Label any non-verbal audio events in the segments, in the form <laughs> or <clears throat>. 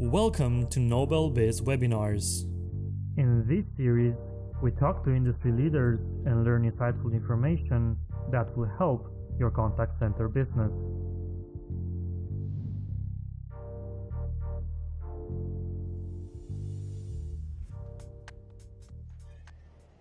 Welcome to NobelBiz Webinars. In this series, we talk to industry leaders and learn insightful information that will help your contact center business.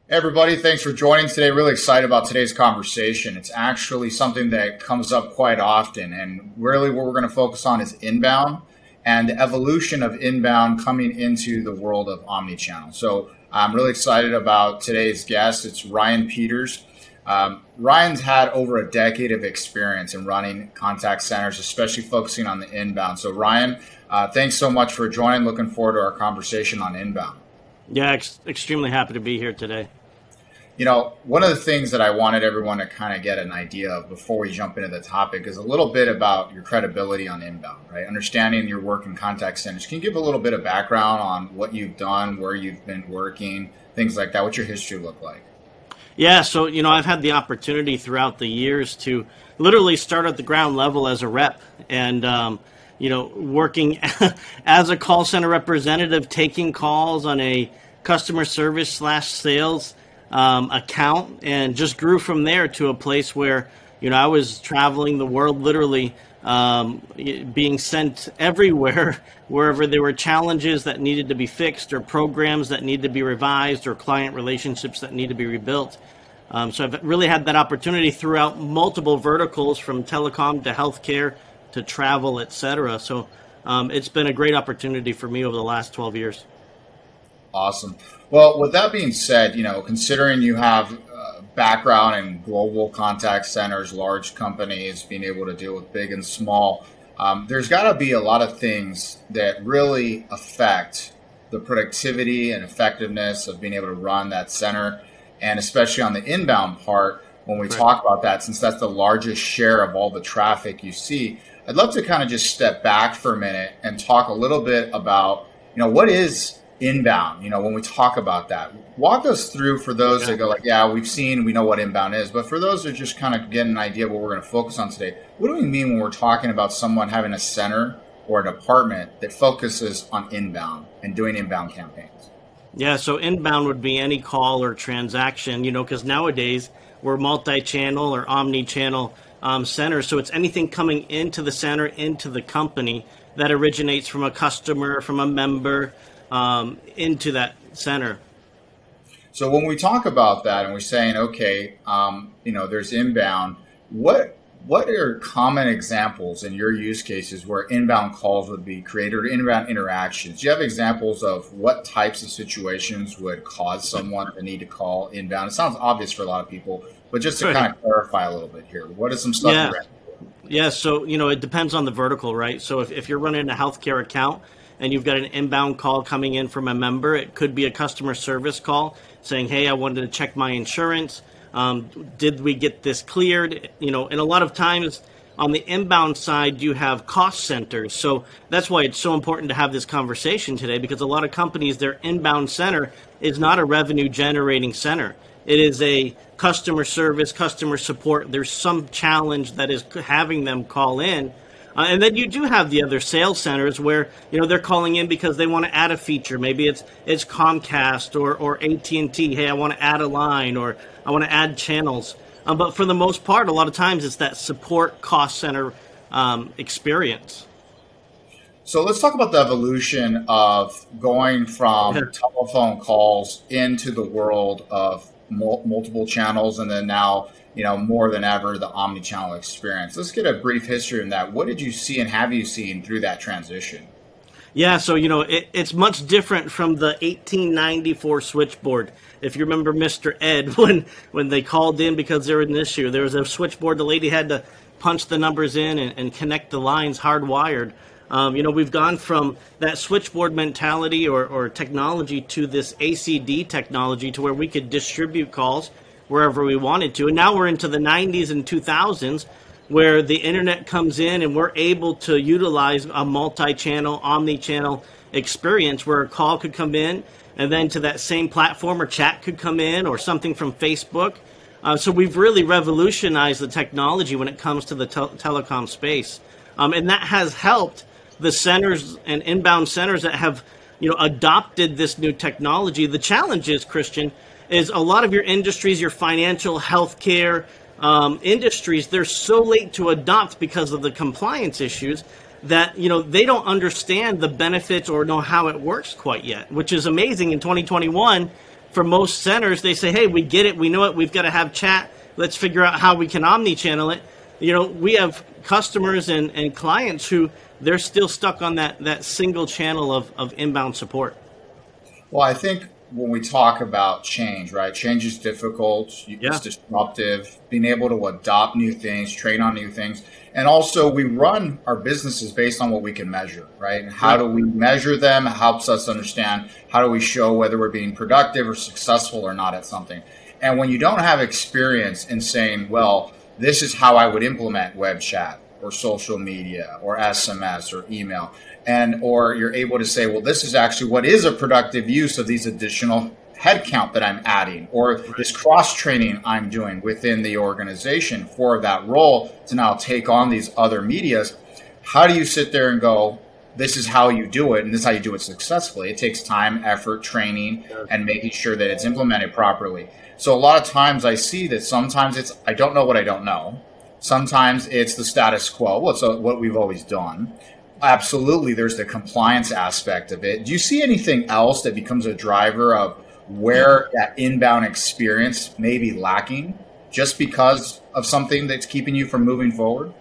Hey everybody, thanks for joining today. Really excited about today's conversation. It's actually something that comes up quite often, and really what we're going to focus on is inbound and the evolution of inbound coming into the world of omnichannel. So I'm really excited about today's guest. It's Ryan Peters. Um, Ryan's had over a decade of experience in running contact centers, especially focusing on the inbound. So Ryan, uh, thanks so much for joining. Looking forward to our conversation on inbound. Yeah, ex- extremely happy to be here today. You know, one of the things that I wanted everyone to kind of get an idea of before we jump into the topic is a little bit about your credibility on inbound, right? Understanding your work in contact centers. Can you give a little bit of background on what you've done, where you've been working, things like that? What's your history look like? Yeah, so, you know, I've had the opportunity throughout the years to literally start at the ground level as a rep and, um, you know, working <laughs> as a call center representative, taking calls on a customer service slash sales um, account and just grew from there to a place where you know I was traveling the world literally um, being sent everywhere <laughs> wherever there were challenges that needed to be fixed or programs that need to be revised or client relationships that need to be rebuilt. Um, so I've really had that opportunity throughout multiple verticals from telecom to healthcare to travel, etc. So um, it's been a great opportunity for me over the last 12 years. Awesome. Well, with that being said, you know, considering you have uh, background in global contact centers, large companies, being able to deal with big and small, um, there's got to be a lot of things that really affect the productivity and effectiveness of being able to run that center. And especially on the inbound part, when we right. talk about that, since that's the largest share of all the traffic you see, I'd love to kind of just step back for a minute and talk a little bit about, you know, what is inbound you know when we talk about that. Walk us through for those yeah. that go like yeah we've seen we know what inbound is. But for those that just kind of get an idea of what we're going to focus on today what do we mean when we're talking about someone having a center or a department that focuses on inbound and doing inbound campaigns? Yeah so inbound would be any call or transaction you know because nowadays we're multi-channel or omni-channel um, center so it's anything coming into the center into the company that originates from a customer from a member um, into that center. So when we talk about that and we're saying, okay, um, you know, there's inbound, what what are common examples in your use cases where inbound calls would be created or inbound interactions? Do you have examples of what types of situations would cause someone to need to call inbound? It sounds obvious for a lot of people, but just to right. kind of clarify a little bit here, what is some stuff? Yeah. Yeah, so you know it depends on the vertical, right? So if, if you're running a healthcare account, and you've got an inbound call coming in from a member. It could be a customer service call saying, "Hey, I wanted to check my insurance. Um, did we get this cleared?" You know, and a lot of times on the inbound side, you have cost centers. So that's why it's so important to have this conversation today because a lot of companies, their inbound center is not a revenue generating center. It is a customer service, customer support. There's some challenge that is having them call in uh, and then you do have the other sales centers where you know they're calling in because they want to add a feature. Maybe it's it's Comcast or or AT and T. Hey, I want to add a line or I want to add channels. Um, but for the most part, a lot of times it's that support cost center um, experience. So let's talk about the evolution of going from telephone calls into the world of multiple channels, and then now you know, more than ever the omni-channel experience. Let's get a brief history in that. What did you see and have you seen through that transition? Yeah, so you know, it, it's much different from the 1894 switchboard. If you remember Mr. Ed, <laughs> when when they called in because there was an issue, there was a switchboard. The lady had to punch the numbers in and, and connect the lines hardwired. Um, you know, we've gone from that switchboard mentality or, or technology to this ACD technology to where we could distribute calls wherever we wanted to. And now we're into the 90s and 2000s where the internet comes in and we're able to utilize a multi-channel, omni-channel experience where a call could come in and then to that same platform or chat could come in or something from Facebook. Uh, so we've really revolutionized the technology when it comes to the te- telecom space. Um, and that has helped the centers and inbound centers that have you know adopted this new technology. The challenge is Christian is a lot of your industries, your financial, healthcare um, industries, they're so late to adopt because of the compliance issues that you know they don't understand the benefits or know how it works quite yet, which is amazing in 2021. For most centers, they say, "Hey, we get it, we know it. We've got to have chat. Let's figure out how we can omni-channel it." You know, we have customers and, and clients who they're still stuck on that that single channel of, of inbound support. Well, I think when we talk about change, right? Change is difficult. It's yeah. disruptive. Being able to adopt new things, train on new things, and also we run our businesses based on what we can measure, right? And how do we measure them? It helps us understand how do we show whether we're being productive or successful or not at something. And when you don't have experience in saying, well, this is how I would implement web chat or social media or SMS or email, and or you're able to say, well, this is actually what is a productive use of these additional headcount that I'm adding or this cross training I'm doing within the organization for that role to now take on these other medias. How do you sit there and go, this is how you do it and this is how you do it successfully? It takes time, effort, training, and making sure that it's implemented properly. So a lot of times I see that sometimes it's I don't know what I don't know. Sometimes it's the status quo, what's what we've always done absolutely there's the compliance aspect of it. Do you see anything else that becomes a driver of where that inbound experience may be lacking just because of something that's keeping you from moving forward?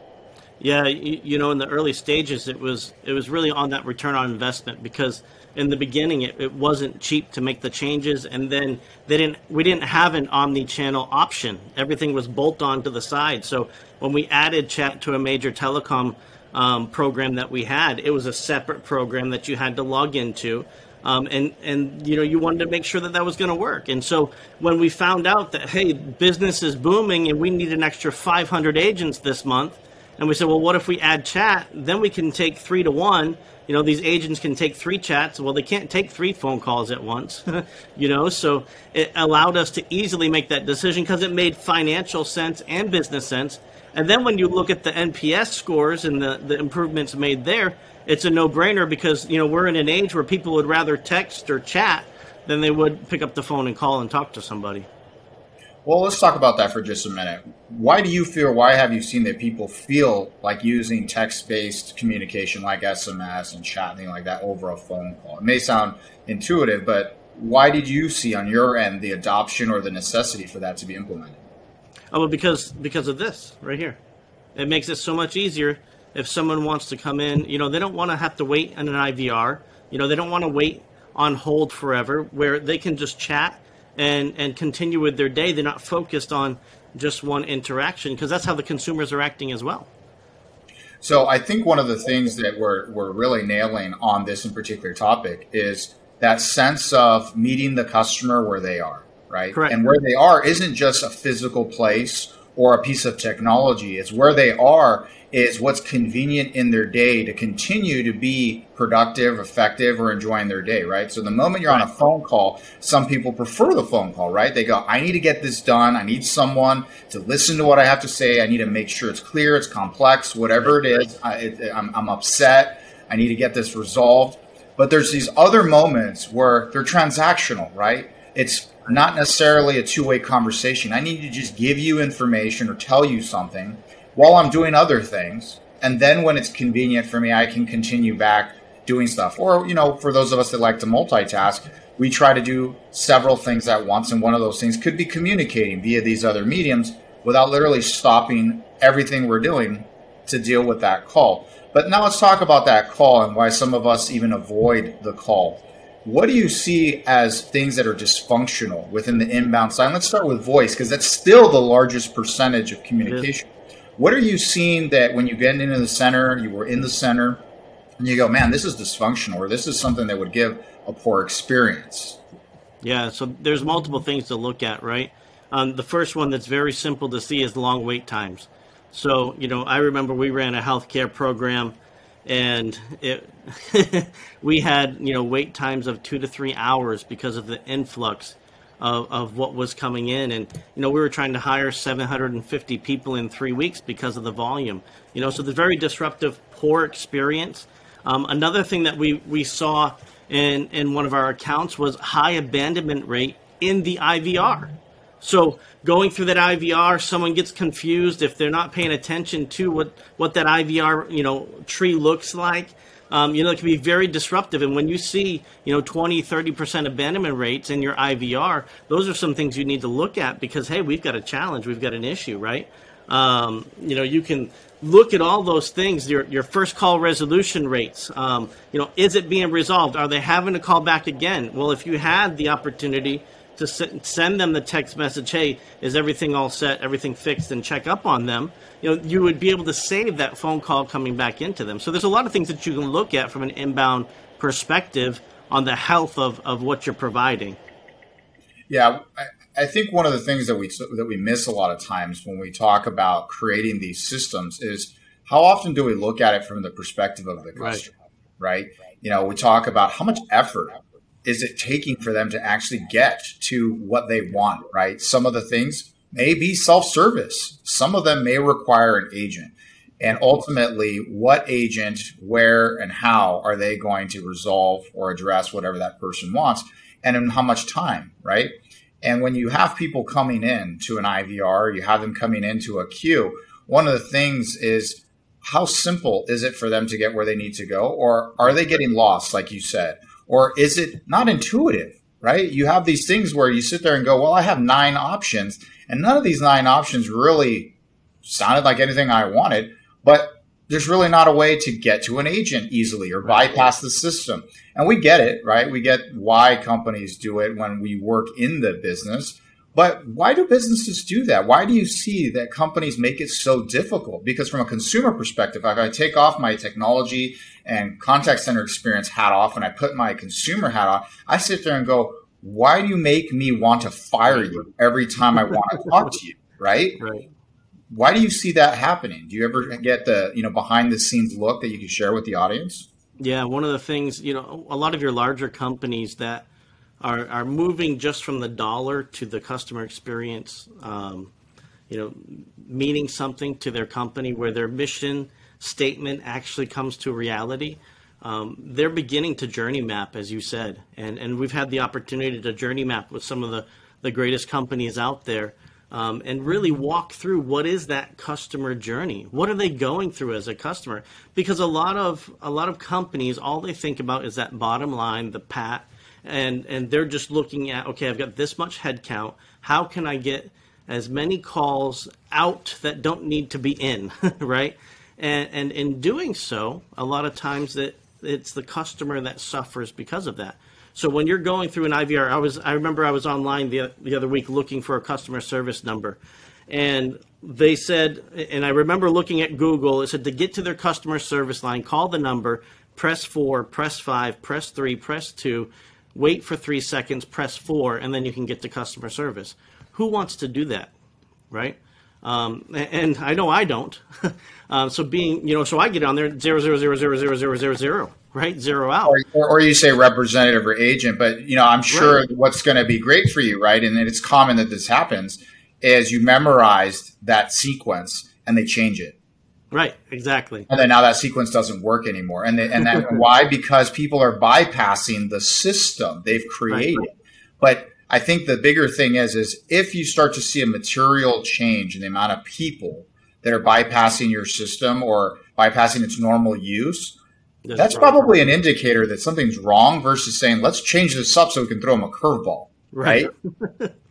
Yeah you, know in the early stages it was it was really on that return on investment because in the beginning it, it wasn't cheap to make the changes and then they didn't we didn't have an omni-channel option. Everything was bolt on to the side. So when we added chat to a major telecom um, program that we had. It was a separate program that you had to log into. Um, and and you know you wanted to make sure that that was going to work. And so when we found out that hey, business is booming and we need an extra 500 agents this month, and we said, well, what if we add chat? Then we can take three to one. You know, these agents can take three chats. Well, they can't take three phone calls at once. <laughs> you know, so it allowed us to easily make that decision because it made financial sense and business sense and then when you look at the NPS scores and the, the improvements made there, it's a no brainer because, you know, we're in an age where people would rather text or chat than they would pick up the phone and call and talk to somebody. Well, let's talk about that for just a minute. Why do you feel, why have you seen that people feel like using text based communication like SMS and chat and like that over a phone call? It may sound intuitive, but why did you see on your end the adoption or the necessity for that to be implemented? Oh, well, because because of this right here, it makes it so much easier if someone wants to come in. You know, they don't want to have to wait on an IVR. You know, they don't want to wait on hold forever, where they can just chat and and continue with their day. They're not focused on just one interaction because that's how the consumers are acting as well. So I think one of the things that we're we're really nailing on this in particular topic is that sense of meeting the customer where they are right? Correct. And where they are isn't just a physical place or a piece of technology. It's where they are is what's convenient in their day to continue to be productive, effective, or enjoying their day, right? So the moment you're on a phone call, some people prefer the phone call, right? They go, I need to get this done. I need someone to listen to what I have to say. I need to make sure it's clear, it's complex, whatever it is. I, it, I'm, I'm upset. I need to get this resolved. But there's these other moments where they're transactional, right? It's not necessarily a two way conversation. I need to just give you information or tell you something while I'm doing other things. And then when it's convenient for me, I can continue back doing stuff. Or, you know, for those of us that like to multitask, we try to do several things at once. And one of those things could be communicating via these other mediums without literally stopping everything we're doing to deal with that call. But now let's talk about that call and why some of us even avoid the call. What do you see as things that are dysfunctional within the inbound side? Let's start with voice because that's still the largest percentage of communication. What are you seeing that when you get into the center, you were in the center, and you go, man, this is dysfunctional, or this is something that would give a poor experience? Yeah, so there's multiple things to look at, right? Um, the first one that's very simple to see is long wait times. So, you know, I remember we ran a healthcare program and it <laughs> we had you know wait times of two to three hours because of the influx of, of what was coming in and you know we were trying to hire 750 people in three weeks because of the volume you know so the very disruptive poor experience Um, another thing that we, we saw in, in one of our accounts was high abandonment rate in the IVR. So going through that IVR, someone gets confused if they're not paying attention to what, what that IVR you know tree looks like. Um, you know, it can be very disruptive. And when you see, you know, 20, 30% abandonment rates in your IVR, those are some things you need to look at because, hey, we've got a challenge, we've got an issue, right? Um, you know, you can look at all those things, your, your first call resolution rates. Um, you know, is it being resolved? Are they having to call back again? Well, if you had the opportunity to send them the text message, hey, is everything all set, everything fixed, and check up on them, you know, you would be able to save that phone call coming back into them. So there's a lot of things that you can look at from an inbound perspective on the health of, of what you're providing. Yeah, I, I think one of the things that we that we miss a lot of times when we talk about creating these systems is how often do we look at it from the perspective of the customer, right? right? You know, we talk about how much effort is it taking for them to actually get to what they want, right? Some of the things may be self service, some of them may require an agent. And ultimately, what agent, where, and how are they going to resolve or address whatever that person wants, and in how much time, right? And when you have people coming in to an IVR, you have them coming into a queue, one of the things is how simple is it for them to get where they need to go? Or are they getting lost, like you said? Or is it not intuitive, right? You have these things where you sit there and go, well, I have nine options, and none of these nine options really sounded like anything I wanted, but there's really not a way to get to an agent easily or bypass the system. And we get it, right? We get why companies do it when we work in the business. But why do businesses do that? Why do you see that companies make it so difficult? Because from a consumer perspective, if I take off my technology and contact center experience hat off and I put my consumer hat on, I sit there and go, why do you make me want to fire you every time I want to <laughs> talk to you? Right? Right. Why do you see that happening? Do you ever get the, you know, behind the scenes look that you can share with the audience? Yeah, one of the things, you know, a lot of your larger companies that are, are moving just from the dollar to the customer experience, um, you know, meaning something to their company where their mission statement actually comes to reality. Um, they're beginning to journey map, as you said, and and we've had the opportunity to journey map with some of the the greatest companies out there, um, and really walk through what is that customer journey. What are they going through as a customer? Because a lot of a lot of companies, all they think about is that bottom line, the pat and and they're just looking at okay i've got this much headcount how can i get as many calls out that don't need to be in <laughs> right and and in doing so a lot of times that it's the customer that suffers because of that so when you're going through an ivr i was i remember i was online the, the other week looking for a customer service number and they said and i remember looking at google it said to get to their customer service line call the number press 4 press 5 press 3 press 2 wait for three seconds, press four, and then you can get to customer service. Who wants to do that, right? Um, and I know I don't. um, <laughs> so being, you know, so I get on there zero zero zero zero zero zero zero zero, right? Zero out. Or, or you say representative or agent, but you know, I'm sure right. what's going to be great for you, right? And it's common that this happens, is you memorized that sequence and they change it. Right, exactly. And then now that sequence doesn't work anymore. And they, and that <laughs> why? Because people are bypassing the system they've created. Right. But I think the bigger thing is is if you start to see a material change in the amount of people that are bypassing your system or bypassing its normal use, that's, that's probably an indicator that something's wrong versus saying, let's change this up so we can throw them a curveball. Right. right? <laughs>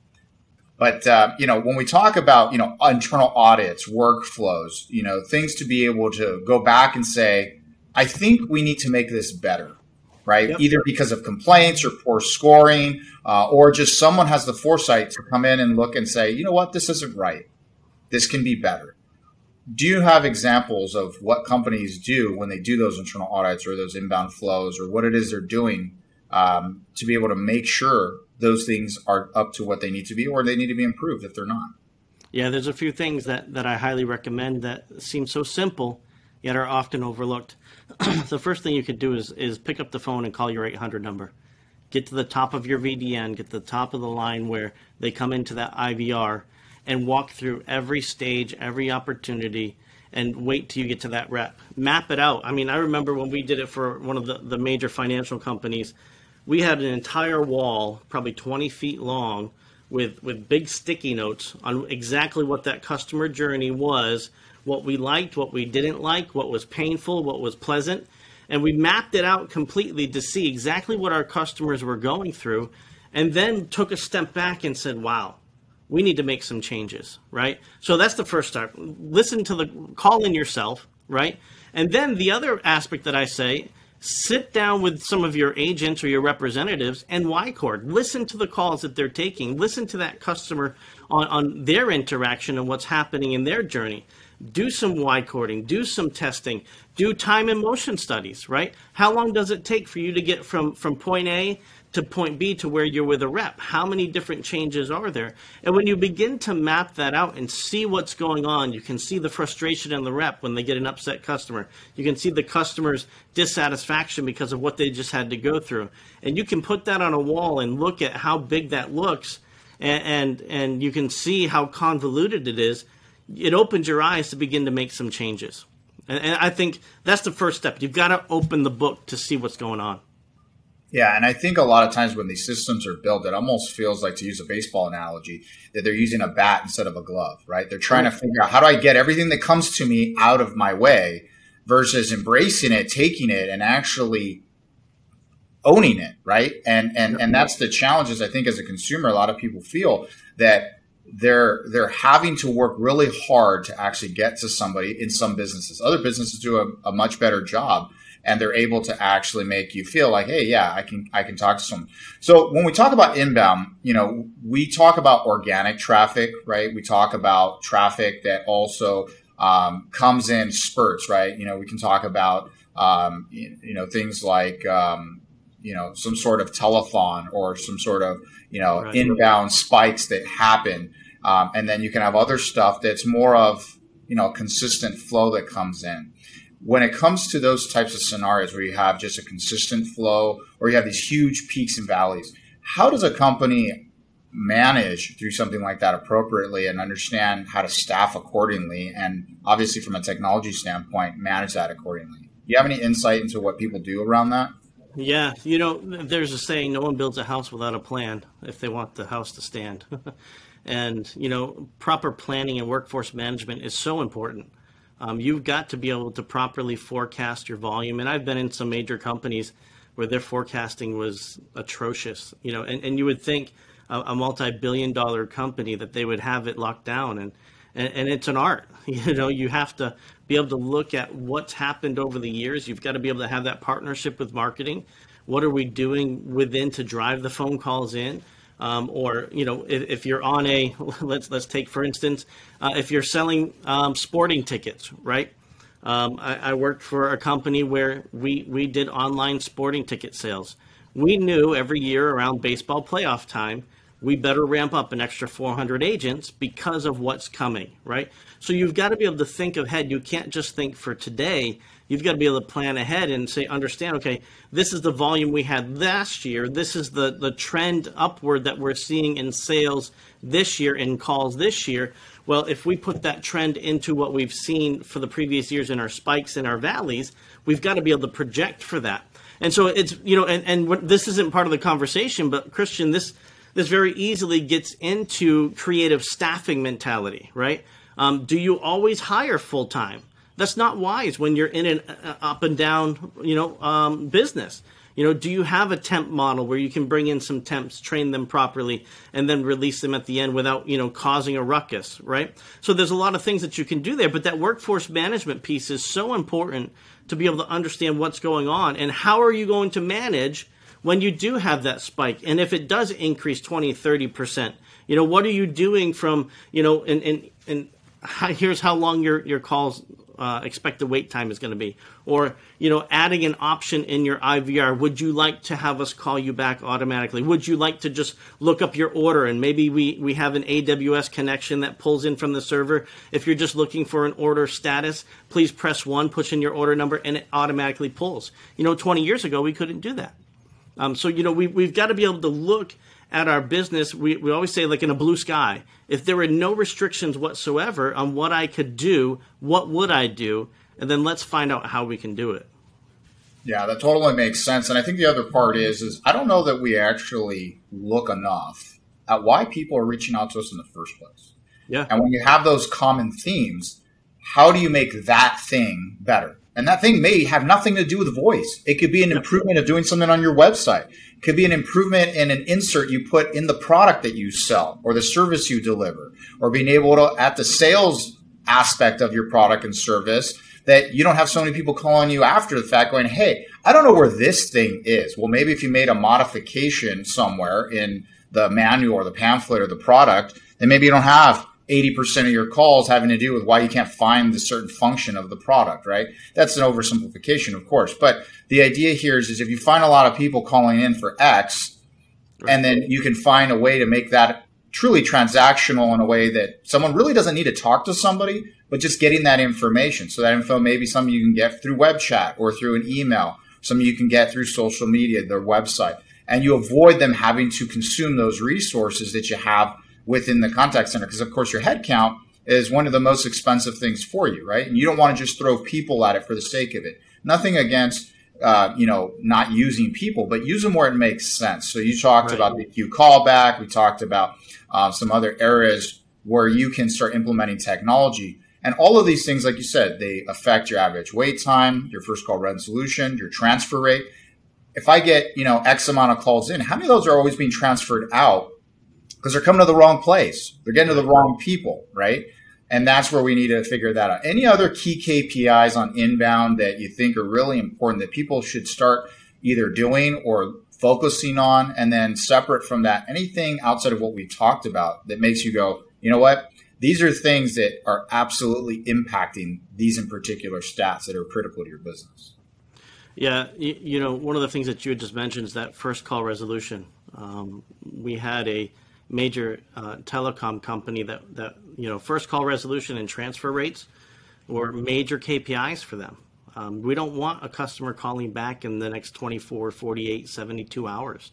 But uh, you know, when we talk about you know internal audits, workflows, you know, things to be able to go back and say, I think we need to make this better, right? Yep. Either because of complaints or poor scoring, uh, or just someone has the foresight to come in and look and say, you know what, this isn't right. This can be better. Do you have examples of what companies do when they do those internal audits or those inbound flows, or what it is they're doing um, to be able to make sure those things are up to what they need to be or they need to be improved if they're not. Yeah, there's a few things that, that I highly recommend that seem so simple yet are often overlooked. <clears throat> the first thing you could do is, is pick up the phone and call your 800 number. Get to the top of your VDN, get to the top of the line where they come into that IVR and walk through every stage, every opportunity, and wait till you get to that rep. Map it out. I mean, I remember when we did it for one of the, the major financial companies, we had an entire wall, probably 20 feet long, with, with big sticky notes on exactly what that customer journey was, what we liked, what we didn't like, what was painful, what was pleasant. And we mapped it out completely to see exactly what our customers were going through, and then took a step back and said, wow, we need to make some changes, right? So that's the first step. Listen to the call in yourself, right? And then the other aspect that I say, sit down with some of your agents or your representatives and Y-Cord. Listen to the calls that they're taking. Listen to that customer on, on their interaction and what's happening in their journey. Do some Y-Cording, do some testing, do time and motion studies, right? How long does it take for you to get from, from point A to point B to where you're with a rep. How many different changes are there? And when you begin to map that out and see what's going on, you can see the frustration in the rep when they get an upset customer. You can see the customer's dissatisfaction because of what they just had to go through. And you can put that on a wall and look at how big that looks and and, and you can see how convoluted it is. It opens your eyes to begin to make some changes. And, and I think that's the first step. You've got to open the book to see what's going on. Yeah, and I think a lot of times when these systems are built, it almost feels like, to use a baseball analogy, that they're using a bat instead of a glove, right? They're trying to figure out how do I get everything that comes to me out of my way versus embracing it, taking it, and actually owning it, right? And and and that's the challenges I think as a consumer, a lot of people feel that they're they're having to work really hard to actually get to somebody in some businesses. Other businesses do a, a much better job and they're able to actually make you feel like, hey, yeah, I can I can talk to someone. So when we talk about inbound, you know, we talk about organic traffic, right? We talk about traffic that also um, comes in spurts, right? You know, we can talk about um, you, know things like um, you know some sort of telethon or some sort of you know right. inbound spikes that happen, um, and then you can have other stuff that's more of you know consistent flow that comes in. When it comes to those types of scenarios where you have just a consistent flow or you have these huge peaks and valleys, how does a company manage through something like that appropriately and understand how to staff accordingly and obviously from a technology standpoint manage that accordingly? Do you have any insight into what people do around that yeah you know there's a saying no one builds a house without a plan if they want the house to stand <laughs> and you know proper planning and workforce management is so important um, you've got to be able to properly forecast your volume. And I've been in some major companies where their forecasting was atrocious, you know, and, and you would think a, a multi-billion dollar company that they would have it locked down. And, and, and it's an art, <laughs> you know, you have to be able to look at what's happened over the years. You've got to be able to have that partnership with marketing. What are we doing within to drive the phone calls in? Um, or you know if, if, you're on a <laughs> let's let's take for instance uh, if you're selling um, sporting tickets right um, I, I, worked for a company where we we did online sporting ticket sales we knew every year around baseball playoff time we better ramp up an extra 400 agents because of what's coming right so you've got to be able to think ahead you can't just think for today You've got to be able to plan ahead and say, understand, okay, this is the volume we had last year. This is the, the trend upward that we're seeing in sales this year, in calls this year. Well, if we put that trend into what we've seen for the previous years in our spikes and our valleys, we've got to be able to project for that. And so it's, you know, and, and this isn't part of the conversation, but Christian, this, this very easily gets into creative staffing mentality, right? Um, do you always hire full time? That's not wise when you're in an uh, up and down, you know, um, business. You know, do you have a temp model where you can bring in some temps, train them properly, and then release them at the end without, you know, causing a ruckus, right? So there's a lot of things that you can do there, but that workforce management piece is so important to be able to understand what's going on and how are you going to manage when you do have that spike and if it does increase 20 30% you know what are you doing from you know and and, and here's how long your your calls uh, expected wait time is going to be. Or you know adding an option in your ivr would you like to have us call you back automatically? Would you like to just look up your order? And maybe we we have an aws connection that pulls in from the server. If you're just looking for an order status please press one push in your order number and it automatically pulls. You know 20 years ago we couldn't do that um, so you know we, we've got to be able to look at our business, we, we always say, like in a blue sky, if there were no restrictions whatsoever on what I could do, what would I do? And then let's find out how we can do it. Yeah, that totally makes sense. And I think the other part is, is I don't know that we actually look enough at why people are reaching out to us in the first place. Yeah. And when you have those common themes, how do you make that thing better? And that thing may have nothing to do with voice. It could be an improvement of doing something on your website. It could be an improvement in an insert you put in the product that you sell or the service you deliver, or being able to, at the sales aspect of your product and service, that you don't have so many people calling you after the fact going, Hey, I don't know where this thing is. Well, maybe if you made a modification somewhere in the manual or the pamphlet or the product, then maybe you don't have 80% of your calls having to do with why you can't find the certain function of the product, right? That's an oversimplification, of course. But the idea here is, is if you find a lot of people calling in for X, and then you can find a way to make that truly transactional in a way that someone really doesn't need to talk to somebody, but just getting that information. So that info maybe some you can get through web chat or through an email, some you can get through social media, their website, and you avoid them having to consume those resources that you have within the contact center because of course your headcount is one of the most expensive things for you right? And you don't want to just throw people at it for the sake of it. Nothing against uh, you know not using people but use them where it makes sense. So you talked right. about the queue callback we talked about uh, some other areas where you can start implementing technology. And all of these things like you said they affect your average wait time your first call resolution your transfer rate. If i get you know x amount of calls in how many of those are always being transferred out because they're coming to the wrong place. They're getting to the wrong people, right? And that's where we need to figure that out. Any other key KPIs on inbound that you think are really important that people should start either doing or focusing on? And then separate from that, anything outside of what we talked about that makes you go, you know what? These are things that are absolutely impacting these in particular stats that are critical to your business. Yeah, you, know, one of the things that you had just mentioned is that first call resolution. Um, we had a major uh, telecom company that, that, you know, first call resolution and transfer rates were major KPIs for them. Um, we don't want a customer calling back in the next 24, 48, 72 hours.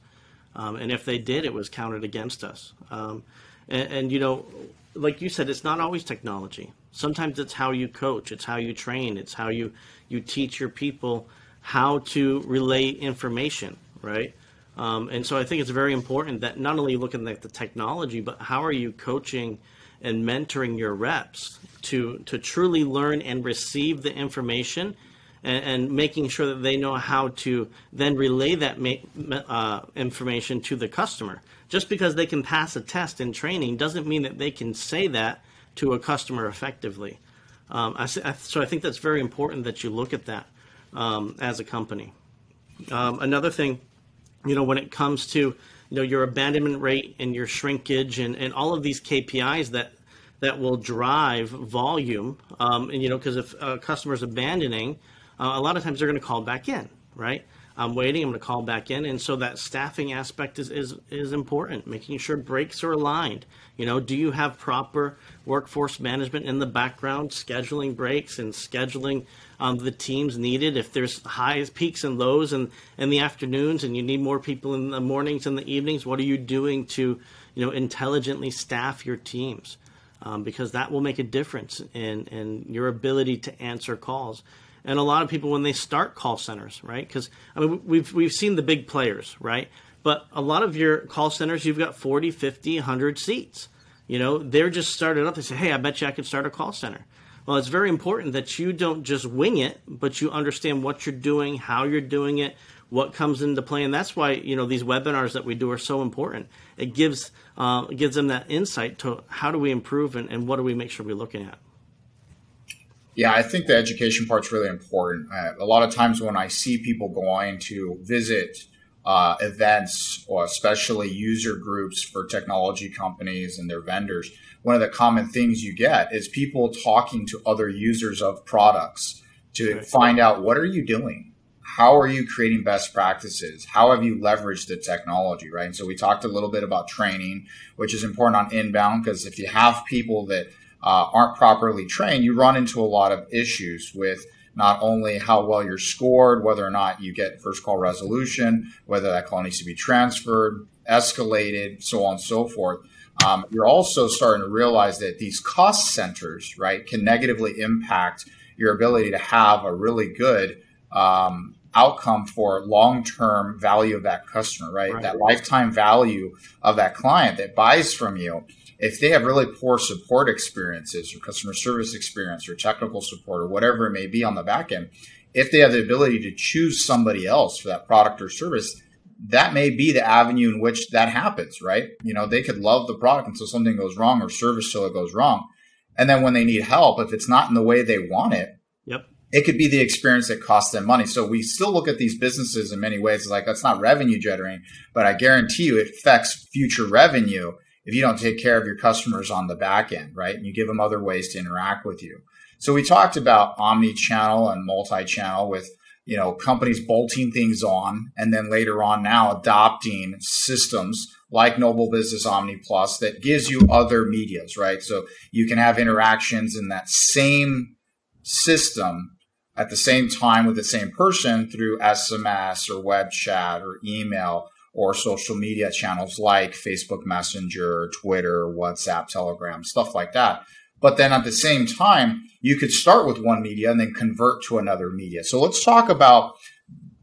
Um, and if they did, it was counted against us. Um, and, and, you know, like you said, it's not always technology. Sometimes it's how you coach, it's how you train, it's how you, you teach your people how to relay information, right? Um, and so I think it's very important that not only looking at the technology, but how are you coaching and mentoring your reps to to truly learn and receive the information, and, and making sure that they know how to then relay that ma- uh, information to the customer. Just because they can pass a test in training doesn't mean that they can say that to a customer effectively. Um, I, so I think that's very important that you look at that um, as a company. Um, another thing you know, when it comes to, you know, your abandonment rate and your shrinkage and, and all of these KPIs that that will drive volume. Um, and, you know, because if a customer's abandoning, uh, a lot of times they're going to call back in, right? I'm waiting. I'm going to call back in, and so that staffing aspect is, is is important. Making sure breaks are aligned. You know, do you have proper workforce management in the background, scheduling breaks and scheduling um, the teams needed? If there's highs, peaks, and lows in in the afternoons, and you need more people in the mornings and the evenings, what are you doing to you know intelligently staff your teams? Um, because that will make a difference in in your ability to answer calls and a lot of people when they start call centers, right? Because I mean, we've we've seen the big players, right? But a lot of your call centers, you've got 40, 50, 100 seats. You know, they're just started up. They say, "Hey, I bet you I could start a call center." Well, it's very important that you don't just wing it, but you understand what you're doing, how you're doing it, what comes into play, and that's why you know these webinars that we do are so important. It gives uh, gives them that insight to how do we improve and, and what do we make sure we're looking at. Yeah, I think the education part's really important. Uh, a lot of times when I see people going to visit uh, events or especially user groups for technology companies and their vendors, one of the common things you get is people talking to other users of products to right. find out what are you doing? How are you creating best practices? How have you leveraged the technology, right? And so we talked a little bit about training, which is important on inbound because if you have people that uh, aren't properly trained, you run into a lot of issues with not only how well you're scored, whether or not you get first call resolution, whether that call needs to be transferred, escalated, so on and so forth. Um, you're also starting to realize that these cost centers, right, can negatively impact your ability to have a really good um, outcome for long-term value of that customer, right? right? That lifetime value of that client that buys from you. If they have really poor support experiences or customer service experience or technical support or whatever it may be on the back end, if they have the ability to choose somebody else for that product or service, that may be the avenue in which that happens, right? You know, they could love the product until something goes wrong or service till it goes wrong. And then when they need help, if it's not in the way they want it, yep it could be the experience that costs them money. So we still look at these businesses in many ways like that's not revenue generating, but I guarantee you it affects future revenue if you don't take care of your customers on the back end, right? And you give them other ways to interact with you. So we talked about omni-channel and multi-channel with you know companies bolting things on and then later on now adopting systems like Noble Business Omni Plus that gives you other medias, right? So you can have interactions in that same system at the same time with the same person through SMS or web chat or email or social media channels like Facebook Messenger, Twitter, WhatsApp, Telegram, stuff like that. But then at the same time, you could start with one media and then convert to another media. So let's talk about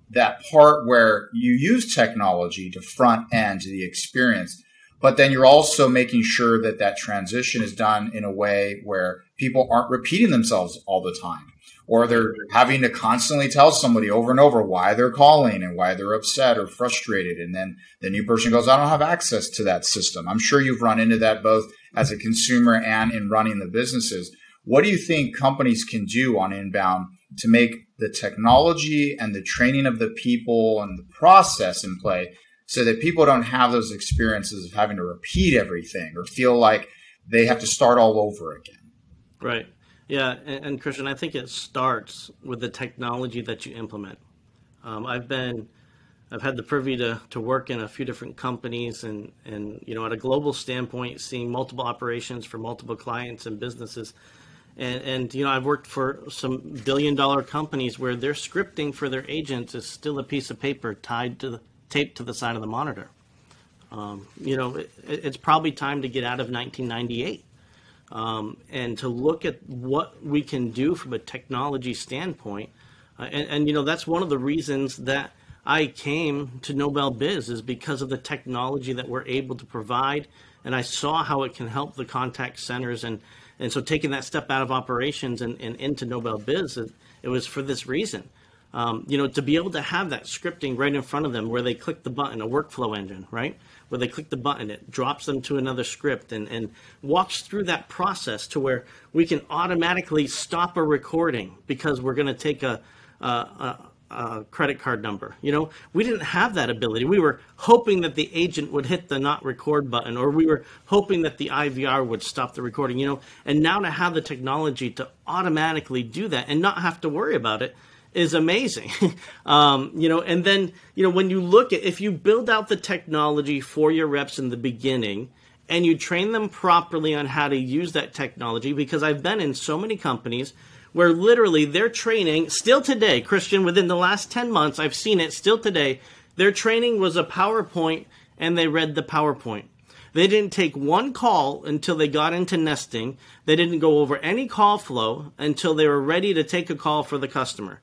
that part where you use technology to front end the experience, but then you're also making sure that that transition is done in a way where people aren't repeating themselves all the time or they're having to constantly tell somebody over and over why they're calling and why they're upset or frustrated. And then the new person goes, I don't have access to that system. I'm sure you've run into that both as a consumer and in running the businesses. What do you think companies can do on inbound to make the technology and the training of the people and the process in play so that people don't have those experiences of having to repeat everything or feel like they have to start all over again? Right. Yeah, and, and, Christian, I think it starts with the technology that you implement. Um, I've been, I've had the privy to, to work in a few different companies, and and you know, at a global standpoint, seeing multiple operations for multiple clients and businesses, and and you know, I've worked for some billion dollar companies where their scripting for their agents is still a piece of paper tied to the taped to the side of the monitor. Um, you know, it, it's probably time to get out of 1998 um, and to look at what we can do from a technology standpoint. Uh, and, and, you know, that's one of the reasons that I came to NobelBiz is because of the technology that we're able to provide. And I saw how it can help the contact centers. And, and so taking that step out of operations and, and into NobelBiz, it, it was for this reason. Um, you know, to be able to have that scripting right in front of them where they click the button, a workflow engine, right? Where they click the button, it drops them to another script and, and walks through that process to where we can automatically stop a recording because we're going to take a, a, a, a, credit card number. You know, we didn't have that ability. We were hoping that the agent would hit the not record button, or we were hoping that the IVR would stop the recording, you know, and now to have the technology to automatically do that and not have to worry about it is amazing. <laughs> um, you know, and then, you know, when you look at if you build out the technology for your reps in the beginning and you train them properly on how to use that technology, because I've been in so many companies where literally their training, still today, Christian, within the last 10 months, I've seen it still today, their training was a PowerPoint and they read the PowerPoint. They didn't take one call until they got into nesting. They didn't go over any call flow until they were ready to take a call for the customer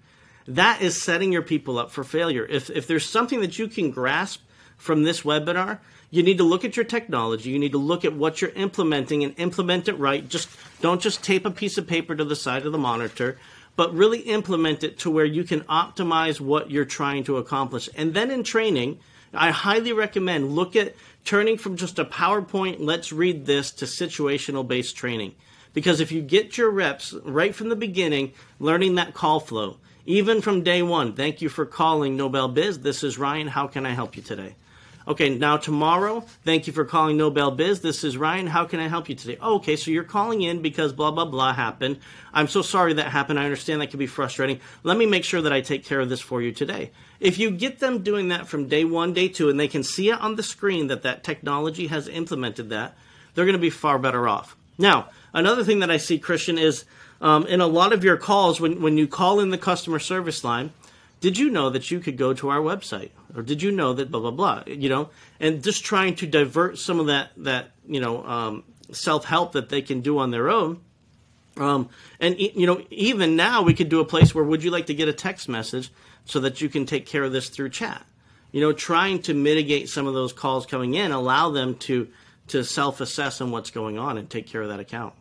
that is setting your people up for failure. If, if there's something that you can grasp from this webinar, you need to look at your technology. You need to look at what you're implementing and implement it right. Just don't just tape a piece of paper to the side of the monitor, but really implement it to where you can optimize what you're trying to accomplish. And then in training, I highly recommend look at turning from just a PowerPoint, let's read this, to situational based training. Because if you get your reps right from the beginning, learning that call flow, even from day one. Thank you for calling NobelBiz. This is Ryan. How can I help you today? Okay, now tomorrow, thank you for calling NobelBiz. This is Ryan. How can I help you today? Oh, okay, so you're calling in because blah, blah, blah happened. I'm so sorry that happened. I understand that can be frustrating. Let me make sure that I take care of this for you today. If you get them doing that from day one, day two, and they can see it on the screen that that technology has implemented that, they're going to be far better off. Now, another thing that I see, Christian, is um, in a lot of your calls, when, when you call in the customer service line, did you know that you could go to our website? Or did you know that blah blah blah you know? And just trying to divert some of that that you know um, self-help that they can do on their own. Um, and you know even now we could do a place where would you like to get a text message so that you can take care of this through chat? You know trying to mitigate some of those calls coming in allow them to to self-assess on what's going on and take care of that account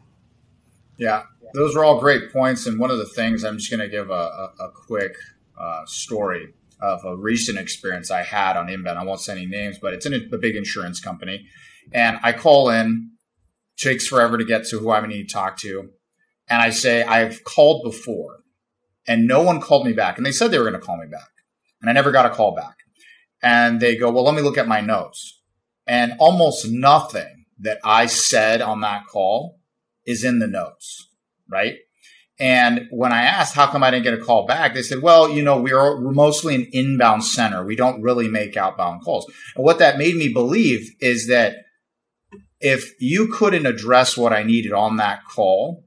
yeah those are all great points and one of the things i'm just going to give a, a, a quick uh, story of a recent experience I had on inbound. I won't say any names, but it's in a, a big insurance company. And I call in, takes forever to get to who I need to talk to. And I say, I've called before and no one called me back. And they said they were going to call me back. And I never got a call back. And they go, well, let me look at my notes. And almost nothing that I said on that call is in the notes, right? And when I asked, how come I didn't get a call back? They said, well, you know, we're, we're mostly an inbound center. We don't really make outbound calls. And what that made me believe is that if you couldn't address what I needed on that call,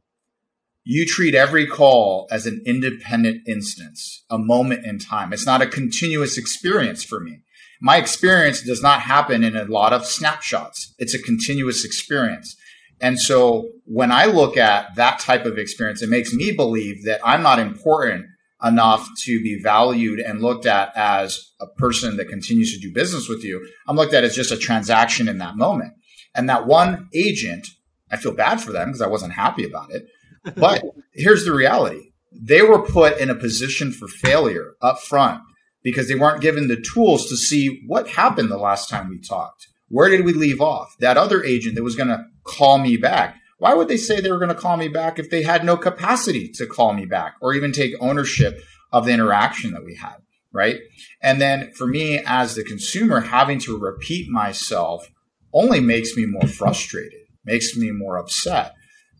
you treat every call as an independent instance, a moment in time. It's not a continuous experience for me. My experience does not happen in a lot of snapshots. It's a continuous experience. And so when I look at that type of experience, it makes me believe that I'm not important enough to be valued and looked at as a person that continues to do business with you. I'm looked at as just a transaction in that moment. And that one agent, I feel bad for them because I wasn't happy about it. <laughs> But here's the reality. They were put in a position for failure up front because they weren't given the tools to see what happened the last time we talked. Where did we leave off? That other agent that was going to call me back. Why would they say they were going to call me back if they had no capacity to call me back or even take ownership of the interaction that we had? Right. And then for me as the consumer, having to repeat myself only makes me more frustrated, makes me more upset.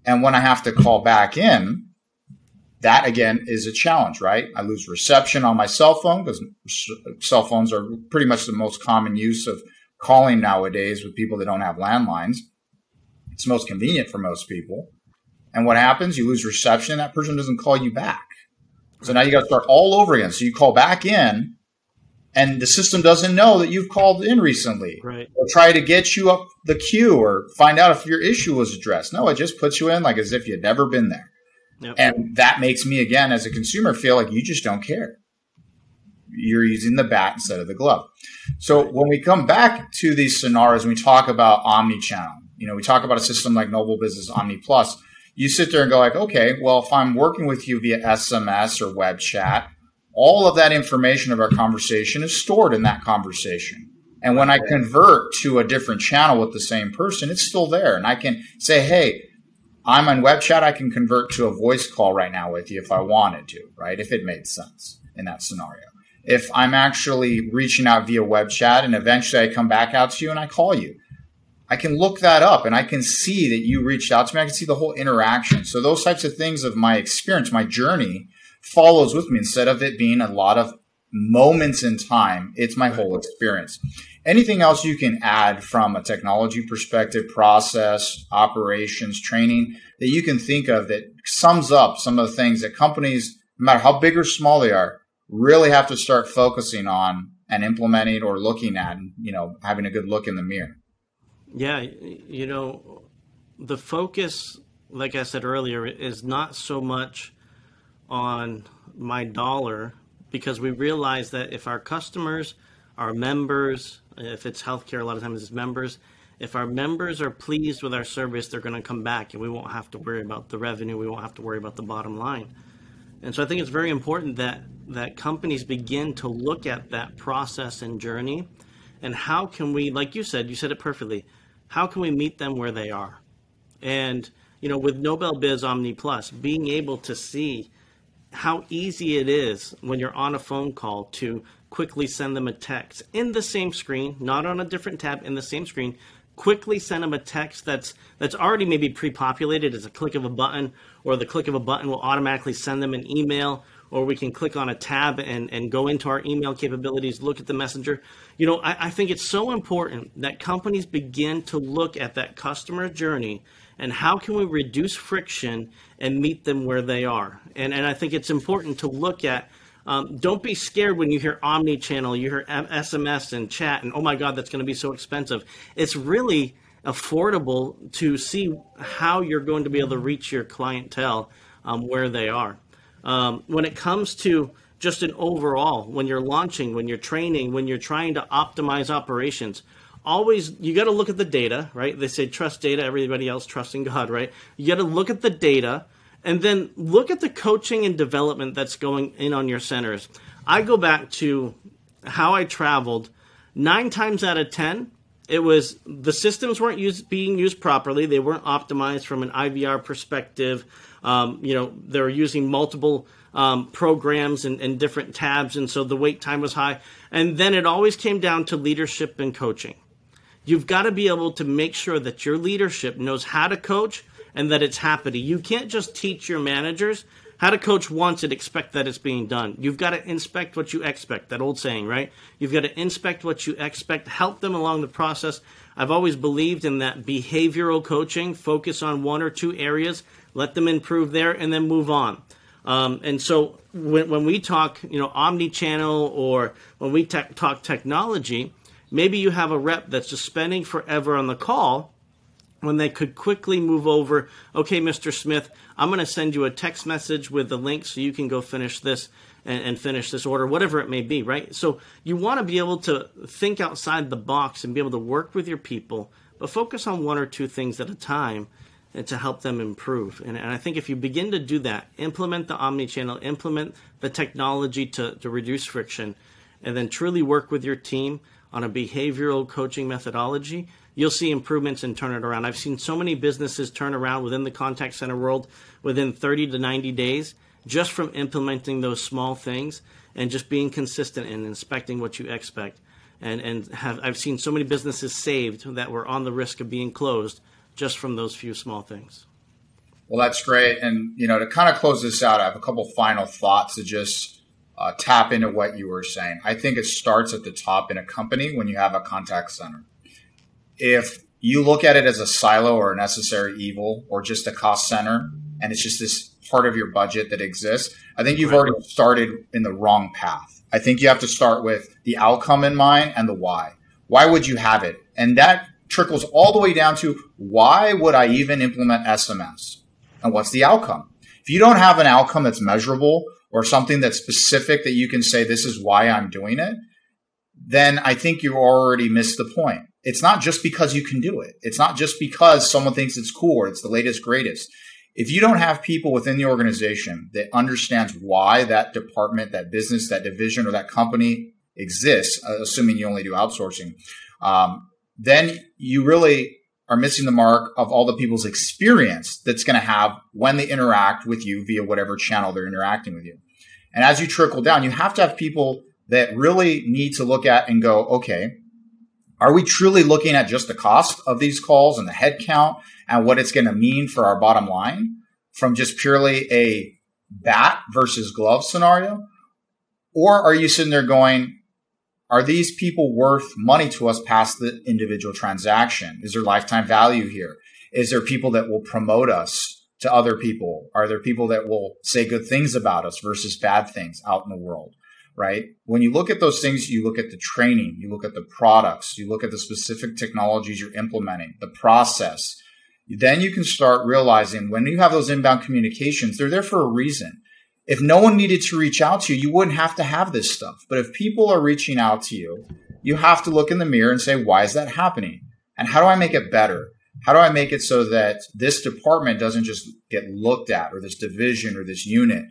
And when I have to call back in, that again is a challenge, right? I lose reception on my cell phone because cell phones are pretty much the most common use of calling nowadays with people that don't have landlines. It's most convenient for most people. And what happens? You lose reception. and That person doesn't call you back. So now you got to start all over again. So you call back in, and the system doesn't know that you've called in recently. Right. Or try to get you up the queue or find out if your issue was addressed. No, it just puts you in like as if you'd never been there. Yep. And that makes me, again, as a consumer, feel like you just don't care. You're using the bat instead of the glove. So when we come back to these scenarios, we talk about omni-channel, you know, we talk about a system like NobelBiz Omni Plus. You sit there and go like, okay, well, if I'm working with you via SMS or web chat, all of that information of our conversation is stored in that conversation. And when I convert to a different channel with the same person, it's still there. And I can say, hey, I'm on web chat. I can convert to a voice call right now with you if I wanted to, right? If it made sense in that scenario. If I'm actually reaching out via web chat and eventually I come back out to you and I call you, I can look that up and I can see that you reached out to me. I can see the whole interaction. So those types of things of my experience, my journey follows with me instead of it being a lot of moments in time. It's my whole experience. Anything else you can add from a technology perspective, process, operations, training that you can think of that sums up some of the things that companies, no matter how big or small they are, really have to start focusing on and implementing or looking at, you know, having a good look in the mirror. Yeah, you know, the focus, like I said earlier, is not so much on my dollar because we realize that if our customers, our members, if it's healthcare, a lot of times it's members, if our members are pleased with our service, they're going to come back and we won't have to worry about the revenue. We won't have to worry about the bottom line. And so I think it's very important that, that companies begin to look at that process and journey and how can we, like you said, you said it perfectly, how can we meet them where they are? And you know, with NobelBiz Omni Plus, being able to see how easy it is when you're on a phone call to quickly send them a text in the same screen, not on a different tab, in the same screen. Quickly send them a text that's that's already maybe pre-populated as a click of a button, or the click of a button will automatically send them an email or we can click on a tab and, and go into our email capabilities, look at the messenger. You know, I, I think it's so important that companies begin to look at that customer journey and how can we reduce friction and meet them where they are. And, and I think it's important to look at um, don't be scared when you hear omni-channel, you hear SMS and chat, and oh my God, that's going to be so expensive. It's really affordable to see how you're going to be able to reach your clientele um, where they are. Um, when it comes to just an overall, when you're launching, when you're training, when you're trying to optimize operations, always you got to look at the data, right? They say trust data, everybody else trusting <laughs> God, right? You got to look at the data and then look at the coaching and development that's going in on your centers. I go back to how I traveled. Nine times out of 10, it was the systems weren't used, being used properly. They weren't optimized from an IVR perspective. Um, you know, they were using multiple um, programs and, and different tabs, and so the wait time was high. And then it always came down to leadership and coaching. You've got to be able to make sure that your leadership knows how to coach and that it's happening. You can't just teach your managers how to coach once and expect that it's being done. You've got to inspect what you expect, that old saying, right? You've got to inspect what you expect, help them along the process. I've always believed in that behavioral coaching, focus on one or two areas, let them improve there, and then move on. Um, and so when, when we talk, you know, omni-channel or when we te- talk technology, maybe you have a rep that's just spending forever on the call when they could quickly move over, okay, Mr. Smith, I'm going to send you a text message with the link so you can go finish this and, and, finish this order, whatever it may be, right? So you want to be able to think outside the box and be able to work with your people, but focus on one or two things at a time and to help them improve. And, and I think if you begin to do that, implement the omni-channel, implement the technology to, to reduce friction, and then truly work with your team on a behavioral coaching methodology, you'll see improvements and turn it around. I've seen so many businesses turn around within the contact center world within 30 to 90 days just from implementing those small things and just being consistent and inspecting what you expect. And, and have, I've seen so many businesses saved that were on the risk of being closed just from those few small things. Well, that's great. And, you know, to kind of close this out, I have a couple final thoughts to just uh, tap into what you were saying. I think it starts at the top in a company when you have a contact center if you look at it as a silo or a necessary evil or just a cost center and it's just this part of your budget that exists, I think you've already started in the wrong path. I think you have to start with the outcome in mind and the why. Why would you have it? And that trickles all the way down to why would I even implement SMS? And what's the outcome? If you don't have an outcome that's measurable or something that's specific that you can say, this is why I'm doing it, then I think you already missed the point. It's not just because you can do it. It's not just because someone thinks it's cool or it's the latest, greatest. If you don't have people within the organization that understands why that department, that business, that division, or that company exists, uh, assuming you only do outsourcing, um, then you really are missing the mark of all the people's experience that's going to have when they interact with you via whatever channel they're interacting with you. And as you trickle down, you have to have people that really need to look at and go, okay, are we truly looking at just the cost of these calls and the head count and what it's going to mean for our bottom line from just purely a bat versus glove scenario? Or are you sitting there going, are these people worth money to us past the individual transaction? Is there lifetime value here? Is there people that will promote us to other people? Are there people that will say good things about us versus bad things out in the world? Right? When you look at those things, you look at the training, you look at the products, you look at the specific technologies you're implementing, the process. Then you can start realizing when you have those inbound communications, they're there for a reason. If no one needed to reach out to you, you wouldn't have to have this stuff. But if people are reaching out to you, you have to look in the mirror and say, why is that happening? And how do I make it better? How do I make it so that this department doesn't just get looked at or this division or this unit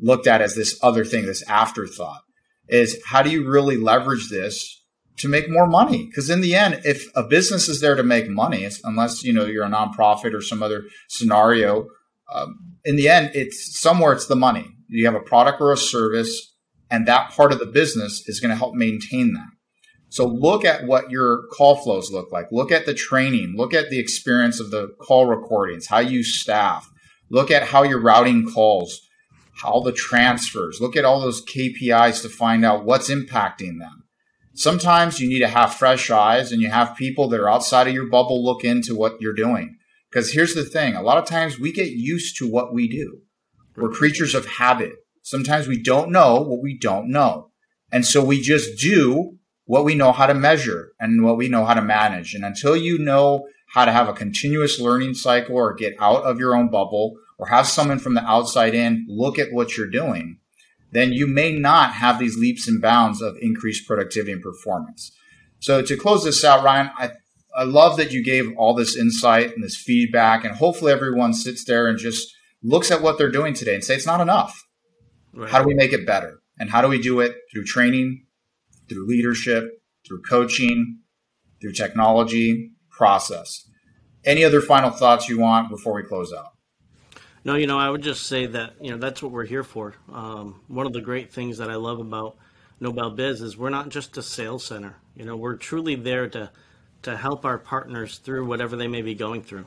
looked at as this other thing, this afterthought? Is how do you really leverage this to make more money? Because in the end, if a business is there to make money, unless you know you're a nonprofit or some other scenario, um, in the end, it's somewhere it's the money. You have a product or a service, and that part of the business is going to help maintain that. So look at what your call flows look like. Look at the training. Look at the experience of the call recordings, how you staff. Look at how you're routing calls all the transfers. Look at all those KPIs to find out what's impacting them. Sometimes you need to have fresh eyes and you have people that are outside of your bubble look into what you're doing. Because here's the thing a lot of times we get used to what we do. We're creatures of habit. Sometimes we don't know what we don't know. And so we just do what we know how to measure and what we know how to manage. And until you know how to have a continuous learning cycle or get out of your own bubble or have someone from the outside in look at what you're doing, then you may not have these leaps and bounds of increased productivity and performance. So to close this out, Ryan, I, I love that you gave all this insight and this feedback, and hopefully everyone sits there and just looks at what they're doing today and say it's not enough. Right. How do we make it better? And how do we do it through training, through leadership, through coaching, through technology, process. Any other final thoughts you want before we close out? No, you know, I would just say that, you know, that's what we're here for. Um, one of the great things that I love about NobelBiz is we're not just a sales center. You know, we're truly there to, to help our partners through whatever they may be going through.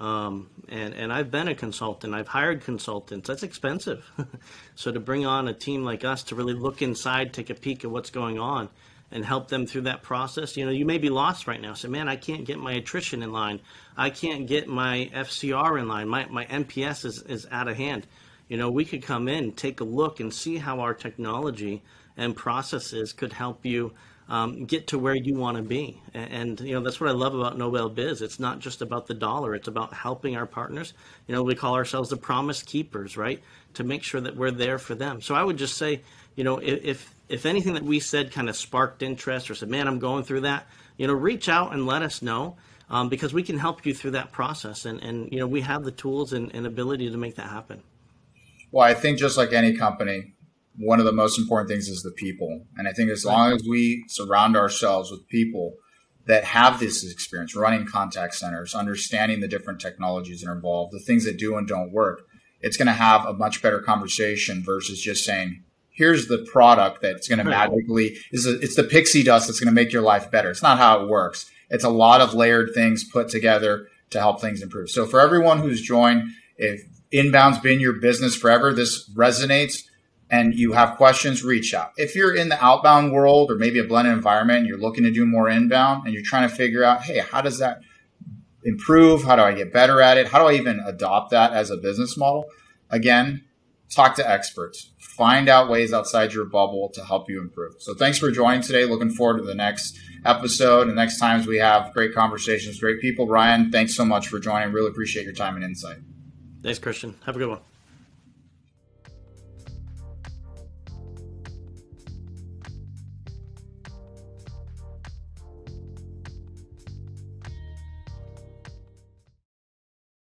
Um, and, and I've been a consultant. I've hired consultants. That's expensive. <laughs> so to bring on a team like us to really look inside, take a peek at what's going on, and help them through that process. You know, you may be lost right now. Say, man, I can't get my attrition in line. I can't get my FCR in line. My, my NPS is, is out of hand. You know, we could come in, take a look, and see how our technology and processes could help you um, get to where you want to be. And, and, you know, that's what I love about NobelBiz. It's not just about the dollar, it's about helping our partners. You know, we call ourselves the promise keepers, right? To make sure that we're there for them. So I would just say, you know, if if anything that we said kind of sparked interest or said, man, I'm going through that, you know, reach out and let us know um, because we can help you through that process. And, and you know, we have the tools and, and ability to make that happen. Well, I think just like any company, one of the most important things is the people. And I think as long as we surround ourselves with people that have this experience running contact centers, understanding the different technologies that are involved, the things that do and don't work, it's going to have a much better conversation versus just saying, here's the product that's going to magically is it's the pixie dust that's going to make your life better. It's not how it works. It's a lot of layered things put together to help things improve. So for everyone who's joined, if inbound's been your business forever, this resonates and you have questions, reach out. If you're in the outbound world or maybe a blended environment and you're looking to do more inbound and you're trying to figure out, hey, how does that improve? How do I get better at it? How do I even adopt that as a business model? Again, talk to experts find out ways outside your bubble to help you improve. So thanks for joining today. Looking forward to the next episode and next times we have great conversations, great people. Ryan, thanks so much for joining. Really appreciate your time and insight. Thanks, Christian. Have a good one.